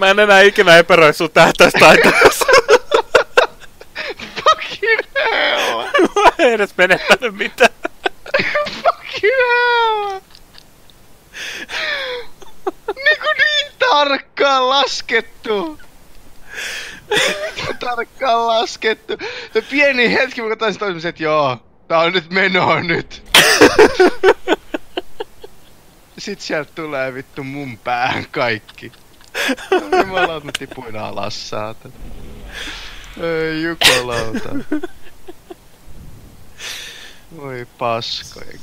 Mä en enää ikinä epäröi sun tähtäystaitoissa. Fucking hell! Mä en edes menettänyt mitään. Hell! Niinku niin tarkkaan laskettu! tarkkaan laskettu. Ja pieni hetki, mä katsoin sitä että joo, tää on nyt menoa nyt. Sit sieltä tulee vittu mun päähän kaikki. Jumalauta, mä tipuin alas, saatan. Ei jukolauta. Voi paskojen